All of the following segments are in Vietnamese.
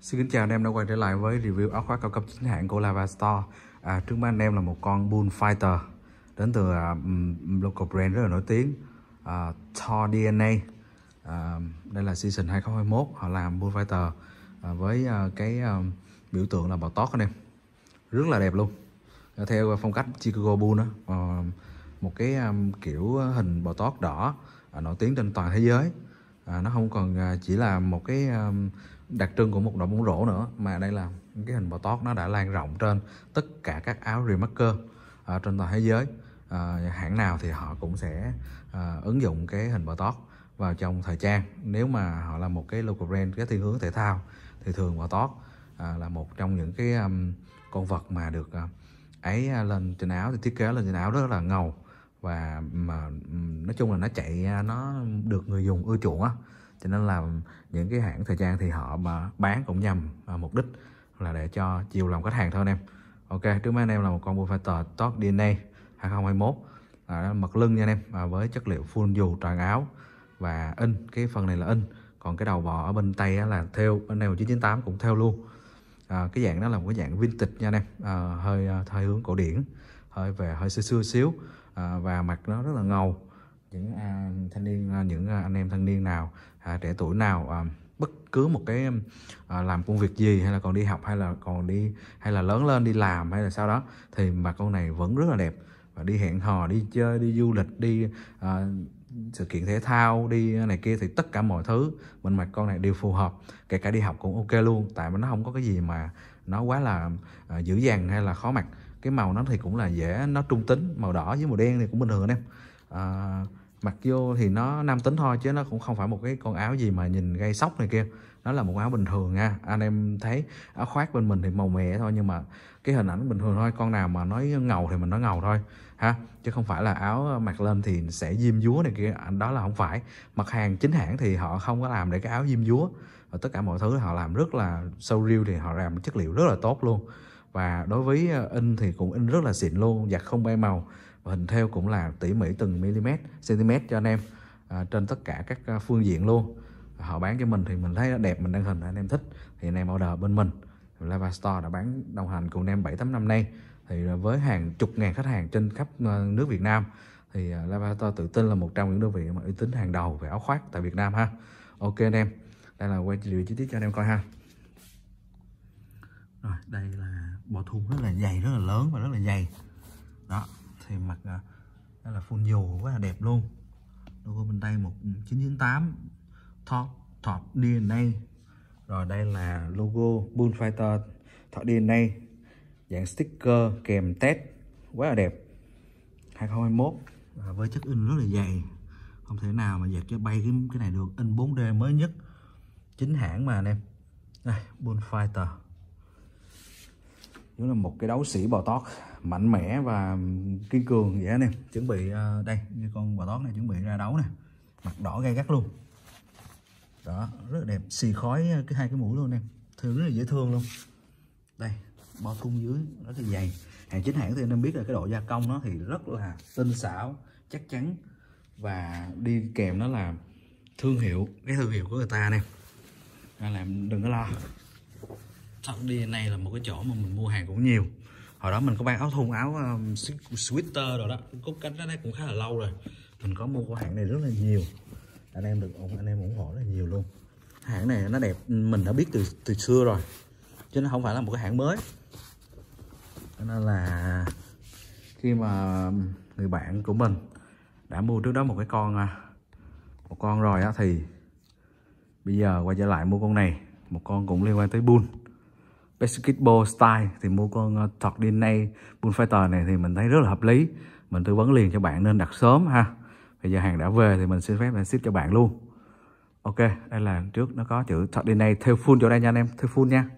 Xin kính chào anh em đã quay trở lại với review áo khoác cao cấp chính hãng của Lava Store. À, Trước mắt anh em là một con Bullfighter Đến từ uh, local brand rất là nổi tiếng uh, Thor DNA uh, à, Đây là season 2021 Họ làm Bullfighter uh, với uh, cái uh, biểu tượng là bò tót anh em. Rất là đẹp luôn. Theo phong cách Chicago Bull đó uh, ờ, Một cái um, kiểu hình bò tót đỏ uh, nổi tiếng trên toàn thế giới à, nó không còn à, chỉ là một cái à, đặc trưng của một đội bóng rổ nữa mà đây là cái hình bò tót nó đã lan rộng trên tất cả các áo remarker ở à, trên toàn thế giới. À, hãng nào thì họ cũng sẽ à, ứng dụng cái hình bò tót vào trong thời trang. Nếu mà họ là một cái local brand cái thiên hướng thể thao thì thường bò tót à, là một trong những cái um, con vật mà được uh, ấy lên trên áo thì thiết kế lên trên áo rất là ngầu và mà nói chung là nó chạy à, nó được người dùng ưa chuộng á. Cho nên là những cái hãng thời trang thì họ mà bán cũng nhằm à, mục đích là để cho chiều lòng khách hàng thôi anh em. Ok trước mắt anh em là một con Bullfighter Top DNA 2021 à, mặt lưng nha anh em à, với chất liệu full dù tròn áo. Và in cái phần này là in. Còn cái đầu bò ở bên tay là theo bên này 1998 cũng theo luôn. À, cái dạng đó là một cái dạng vintage nha anh em. À, hơi à, thời hơi hướng cổ điển hơi về hơi xưa xưa xíu à, và mặt nó rất là ngầu. Những à, thanh niên à, những à, anh em thanh niên nào à, trẻ tuổi nào à, bất cứ một cái à, làm công việc gì hay là còn đi học hay là còn đi hay là lớn lên đi làm hay là sau đó thì mặt con này vẫn rất là đẹp. Và đi hẹn hò đi chơi đi du lịch đi à, sự kiện thể thao đi này kia thì tất cả mọi thứ mình mặt con này đều phù hợp kể cả đi học cũng ok luôn. Tại vì nó không có cái gì mà nó quá là à, dữ dằn hay là khó mặc cái màu nó thì cũng là dễ nó trung tính màu đỏ với màu đen thì cũng bình thường anh em. À, mặc vô thì nó nam tính thôi chứ nó cũng không phải một cái con áo gì mà nhìn gây sốc này kia. Nó là một áo bình thường nha. Anh em thấy áo khoác bên mình thì màu mè thôi nhưng mà cái hình ảnh bình thường thôi con nào mà nói ngầu thì mình nói ngầu thôi ha. Chứ không phải là áo mặc lên thì sẽ diêm dúa này kia đó là không phải. Mặt hàng chính hãng thì họ không có làm để cái áo diêm dúa. Và tất cả mọi thứ họ làm rất là sâu riêu thì họ làm chất liệu rất là tốt luôn và đối với ờ, in thì cũng in rất là xịn luôn giặt không bay màu. Và hình theo cũng là tỉ mỉ từng mm cm cho anh em à, trên tất cả các ờ, phương diện luôn. Họ bán cho mình thì mình thấy nó đẹp mình đăng hình anh em thích. Thì anh em order bên mình. Lava Store đã bán đồng hành cùng anh em 7 8 năm nay. Thì ờ, với hàng chục ngàn khách hàng trên khắp nước Việt Nam thì Lava Store tự tin là một trong những đơn vị mà uy tín hàng đầu về áo khoác tại Việt Nam ha. Ok anh em đây là quay video chi tiết cho anh em coi ha rồi đây là bò thun rất là dày rất là lớn và rất là dày. Đó thì mặt à, đây là full dù rất là đẹp luôn. Logo bên tay 1998 top top DNA rồi đây là logo Bullfighter top DNA dạng sticker kèm test quá là đẹp. 2021 và với chất in rất là dày. Không thể nào mà dẹp cho bay cái, cái này được. In 4D mới nhất chính hãng mà anh em. Đây Bullfighter cũng là một cái đấu sĩ bò tót mạnh mẽ và kiên cường vậy anh em. Chuẩn bị à, đây, như con bò tót này chuẩn bị ra đấu nè. Mặt đỏ gay gắt luôn. Đó, rất là đẹp. Xì khói à, cái hai cái mũi luôn em. Thường rất là dễ thương luôn. Đây bao cung dưới, rất là dày. Hàng chính hãng thì anh em biết là cái độ gia công nó thì rất là tinh xảo, chắc chắn. Và đi kèm nó là thương hiệu, cái thương hiệu của người ta nè. Nên là đừng có lo thật đi này là một cái chỗ mà mình mua hàng cũng nhiều. Hồi đó mình có bán áo thun áo um, sweater rồi đó. Cốt cánh đó cũng khá là lâu rồi. Mình có mua của hãng này rất là nhiều. Anh em được anh em ủng hộ rất là nhiều luôn. Hãng này nó đẹp mình đã biết từ từ xưa rồi. Chứ nó không phải là một cái hãng mới. Cho nên là khi mà người bạn của mình đã mua trước đó một cái con à, một con rồi á thì bây giờ quay trở lại mua con này. Một con cũng liên quan tới bull basketball style thì mua con ờ, uh, DNA Bullfighter này thì mình thấy rất là hợp lý. Mình tư vấn liền cho bạn nên đặt sớm ha. Bây giờ hàng đã về thì mình xin phép mình ship cho bạn luôn. Ok đây là trước nó có chữ Thọt DNA theo full chỗ đây nha anh em theo full nha.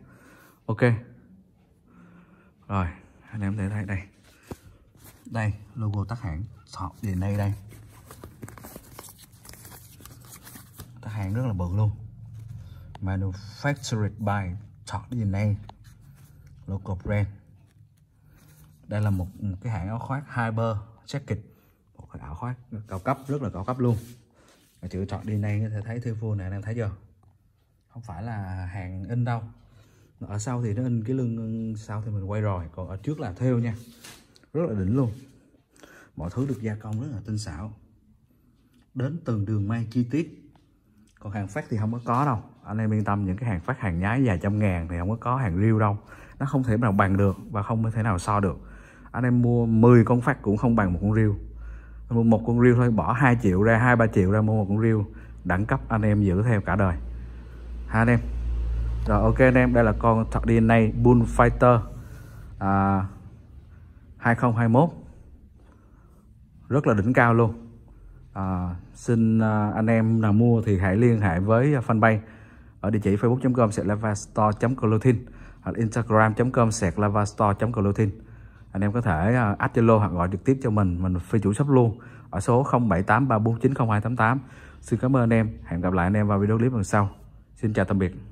Ok. Rồi anh em thấy đây đây. Đây logo tác hãng Thọt DNA đây. Tác hãng rất là bự luôn. Manufactured by Talk DNA local brand. Đây là một, một cái hãng áo khoác Hyper Jacket một cái áo khoác cao cấp rất là cao cấp luôn. Và chữ chọn đi này có thể thấy theo vua này anh em thấy chưa? Không phải là hàng in đâu. Ở sau thì nó in cái lưng sau thì mình quay rồi còn ở trước là theo nha. Rất là đỉnh luôn. Mọi thứ được gia công rất là tinh xảo. Đến từng đường may chi tiết còn hàng phát thì không có có đâu. Anh em yên tâm những cái hàng phát hàng nhái vài trăm ngàn thì không có có hàng riêu đâu. Nó không thể nào bằng được và không thể nào so được. Anh em mua 10 con phát cũng không bằng một con riêu mua một con riêu thôi bỏ 2 triệu ra hai ba triệu ra mua một con riêu đẳng cấp anh em giữ theo cả đời. Ha anh em. Rồi ok anh em đây là con DNA Bullfighter à, 2021 rất là đỉnh cao luôn à, xin à, anh em nào mua thì hãy liên hệ với à, fanpage ở địa chỉ facebook.com sẹt lavastore.clothing hoặc instagram.com sẹt lavastore.clothing anh em có thể uh, add Zalo hoặc gọi trực tiếp cho mình mình phi chủ shop luôn ở số 0783490288 xin cảm ơn anh em. Hẹn gặp lại anh em vào video clip lần sau. Xin chào tạm biệt.